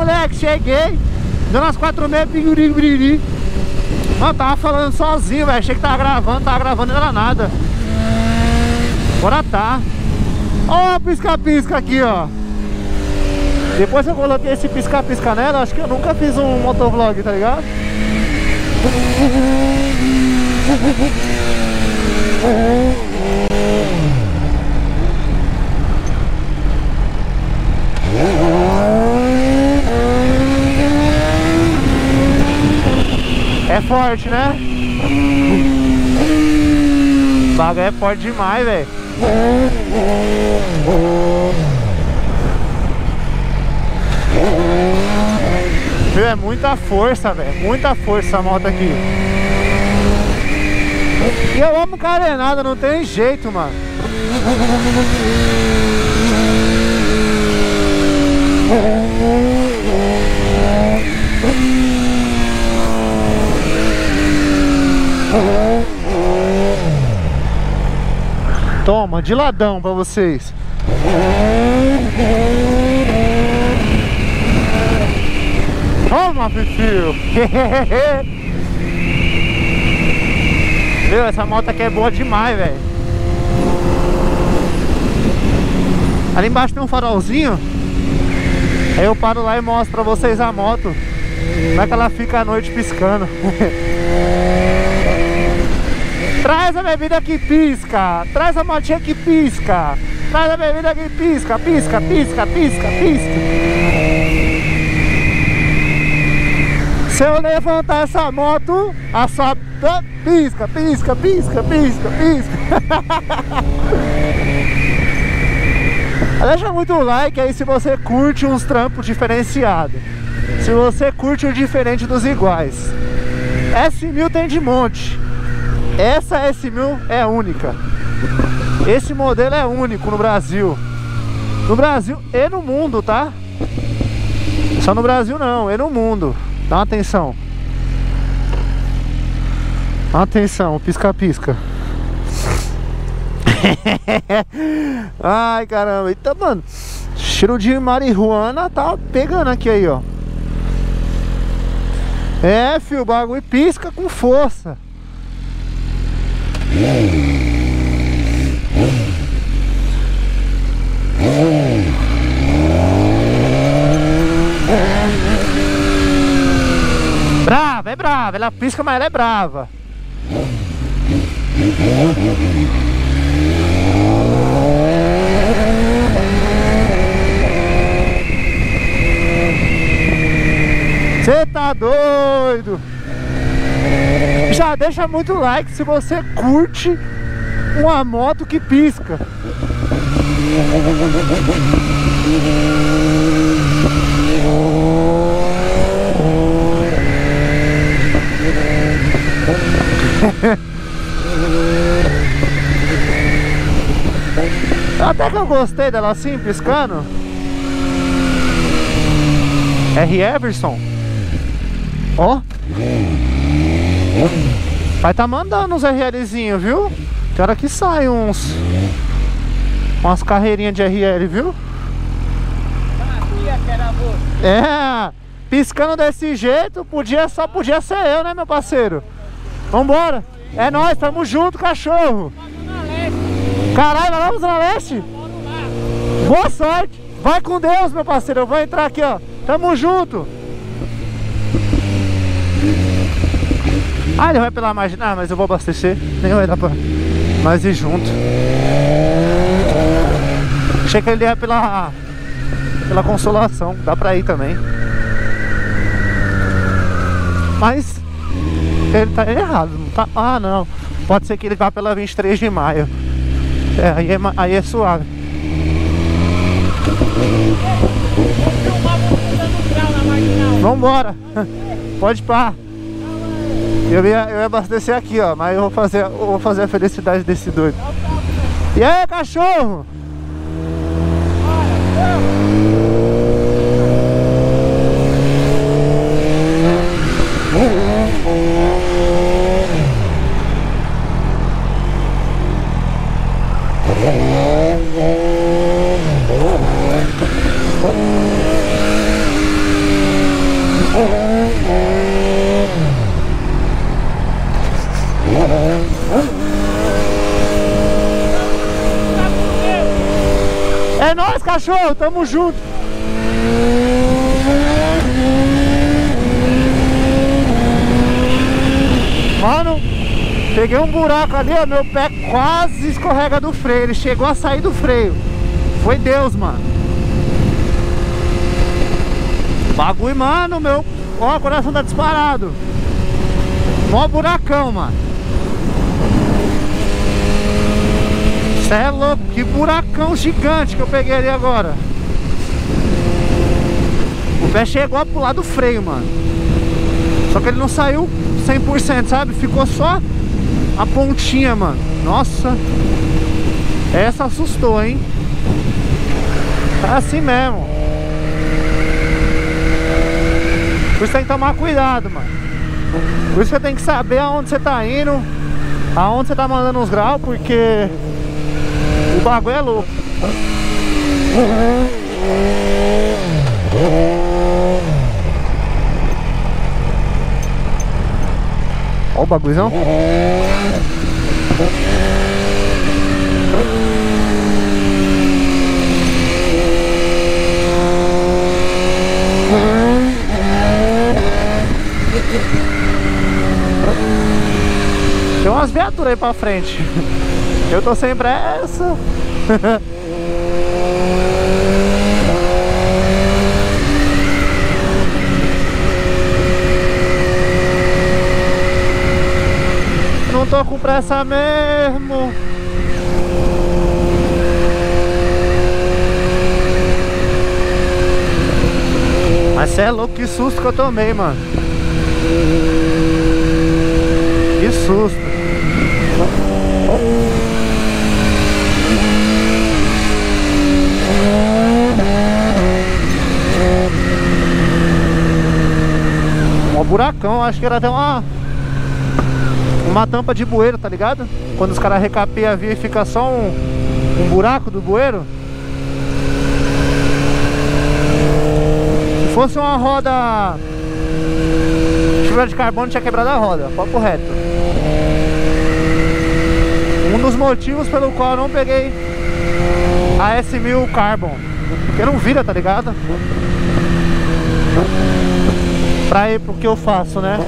moleque, cheguei. Deu umas quatro meses, piguri, biriri. Mano, tava falando sozinho, velho. Achei que tava gravando, tava gravando, não era nada. Agora tá. Ó, pisca-pisca aqui, ó. Depois eu coloquei esse pisca-pisca nela, acho que eu nunca fiz um motovlog, tá ligado? É forte, né? O bagulho é forte demais, velho. É muita força, velho. Muita força a moto aqui. E eu amo carenada, não tem jeito, mano. Toma, de ladão pra vocês. Toma, Fifio! Meu, essa moto aqui é boa demais, velho. Ali embaixo tem um farolzinho. Aí eu paro lá e mostro pra vocês a moto. Como é que ela fica à noite piscando. Traz a bebida que pisca. Traz a motinha que pisca. Traz a bebida que pisca, pisca, pisca, pisca, pisca. Se eu levantar essa moto, a sua pisca, pisca, pisca, pisca, pisca. Deixa muito like aí se você curte uns trampos diferenciados. Se você curte o diferente dos iguais. S1000 tem de monte. Essa S1000 é única. Esse modelo é único no Brasil. No Brasil e no mundo, tá? Só no Brasil não, e no mundo. Dá atenção. Atenção, pisca-pisca. Ai, caramba. Eita, mano. Cheiro de marihuana tá pegando aqui aí, ó. É, filho, o bagulho pisca com força. Brava, é brava. Ela pisca, mas ela é brava. Você tá doido? Já deixa muito like se você curte uma moto que pisca. Até que eu gostei dela assim, piscando. R. Everson. Ó. Vai tá mandando uns RLzinho, viu? Tem hora que sai uns. Umas carreirinhas de RL, viu? É, piscando desse jeito, podia, só podia ser eu, né, meu parceiro? Vambora. É nóis, tamo junto, cachorro. Caralho, vai lá Zona Leste? Boa sorte. Vai com Deus, meu parceiro. Eu vou entrar aqui, ó. Tamo junto. Ah, ele vai pela margem. Ah, mas eu vou abastecer. Nem vai dar pra nós ir junto. Achei que ele ia pela pela consolação. Dá pra ir também. Mas ele tá errado. Não tá... Ah, não. Pode ser que ele vá pela 23 de maio. É, aí é, aí é suave. Vambora. Pode pá. Eu ia, eu ia abastecer aqui, ó. Mas eu vou fazer, eu vou fazer a felicidade desse doido. E aí, cachorro? É tamo junto. Mano, peguei um buraco ali, ó, meu pé quase escorrega do freio. Ele chegou a sair do freio. Foi Deus, mano. Bagulho, mano, meu. Ó, o coração tá disparado. Mó buracão, mano. É louco, que buracão gigante que eu peguei ali agora. O pé chegou a pular do freio, mano. Só que ele não saiu 100%, sabe? Ficou só a pontinha, mano. Nossa. Essa assustou, hein? Tá assim mesmo. Por isso tem que tomar cuidado, mano. Por isso você tem que saber aonde você tá indo, aonde você tá mandando os graus, porque o bagulho é louco. Olha o bagulhozão. Tem umas viaturas aí pra frente. Eu tô sem pressa. Não tô com pressa mesmo. Mas cê é louco, que susto que eu tomei, mano. Que susto. Buracão, acho que era até uma uma tampa de bueiro, tá ligado? Quando os caras recapeiam a via e fica só um, um buraco do bueiro Se fosse uma roda de carbono tinha quebrado a roda, papo reto Um dos motivos pelo qual eu não peguei a S1000 Carbon Porque não vira, tá ligado? Pra ir pro que eu faço, né?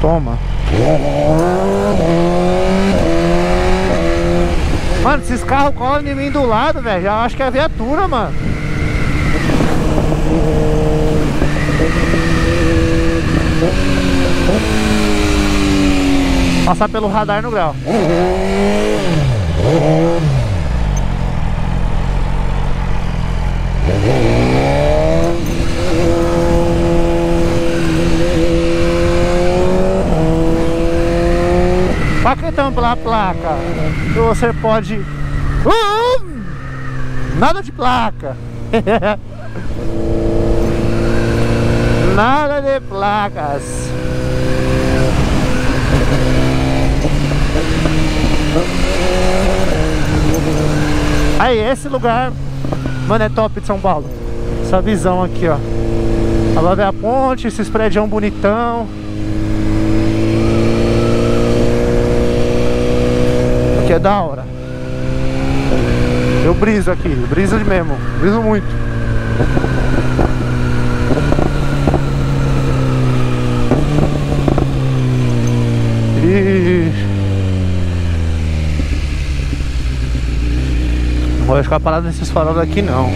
Toma. Mano, esses carros colam em mim do lado, velho. Já acho que é viatura, mano. Passar pelo radar no grau. Paquetão pela placa. Você pode uh, nada de placa. Nada de placas aí esse lugar Mano, é top de São Paulo. Essa visão aqui, ó. Agora vê a ponte, esses prédios bonitão. Aqui é da hora. Eu briso aqui, briso mesmo. Briso muito. E... vai ficar parado nesses faróis aqui não.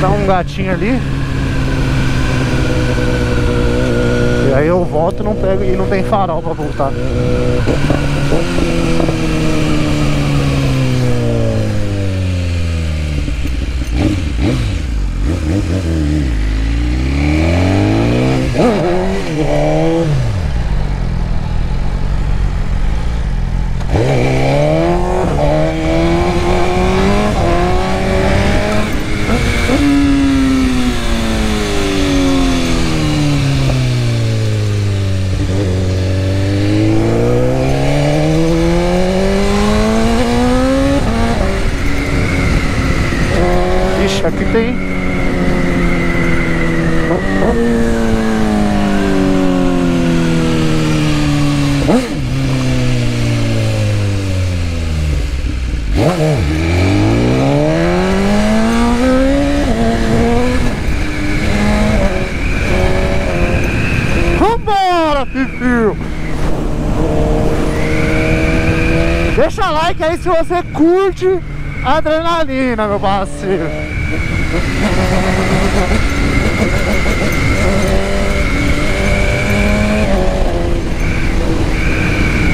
Dá um gatinho ali. E aí eu volto não pego e não tem farol pra voltar. Oh, Vambora, Fifi! Deixa like aí se você curte adrenalina, meu parceiro.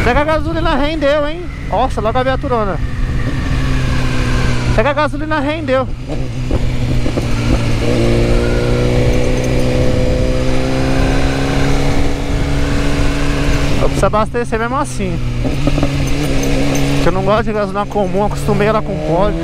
Pega a gasolina rendeu, hein? Nossa, logo a viaturona. Pega a gasolina rendeu. Eu preciso abastecer mesmo assim. Porque eu não gosto de gasolina comum, acostumei ela com pódio.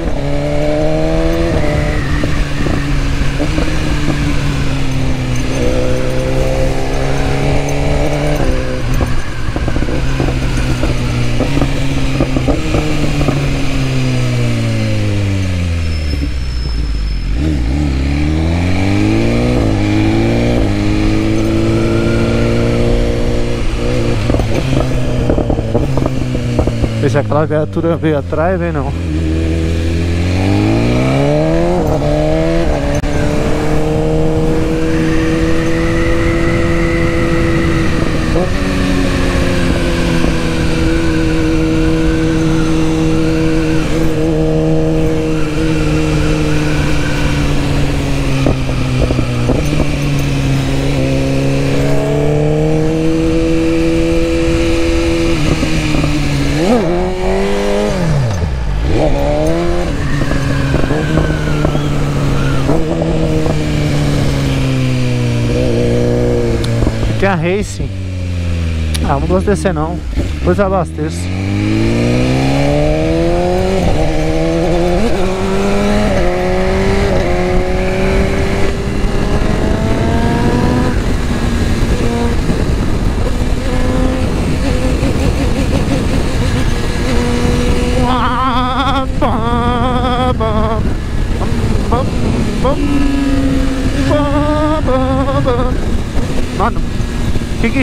Veja aquela viatura veio atrás, vem não. Tem a Racing. Descer não. Depois eu abasteço.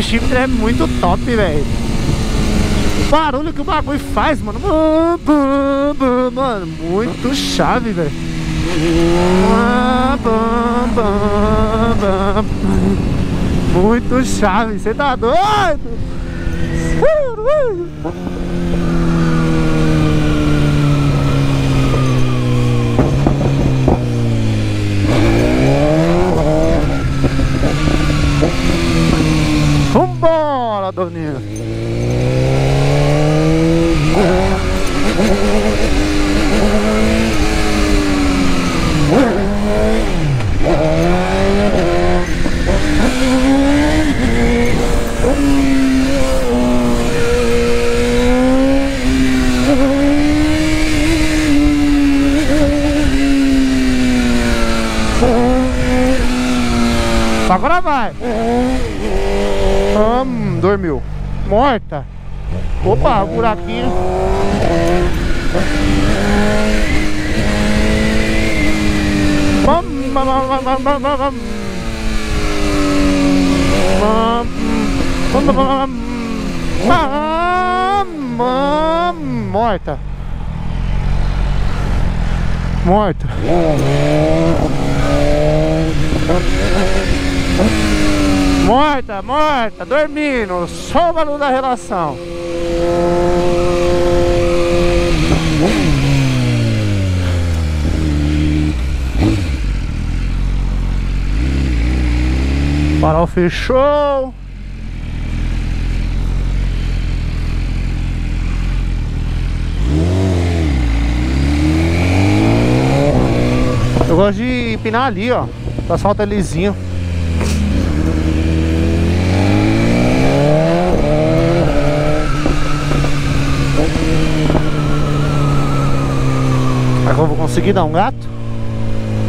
Kick Shifter é muito top, velho. O barulho que o bagulho faz, mano. Mano, muito chave, velho. Muito chave, você tá doido? Vambora, Doninha. Agora bam. Morta. Morta. Morta, morta, dormindo, só o valor da relação. Farol fechou. Eu gosto de empinar ali, ó. O asfalto lisinho. Vou conseguir dar um gato?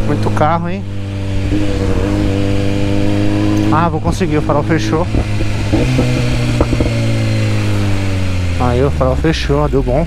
Muito carro, hein? Ah, vou conseguir, o farol fechou Aí o farol fechou, deu bom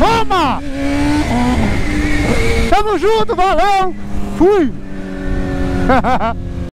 Toma! Tamo junto, valeu! Fui!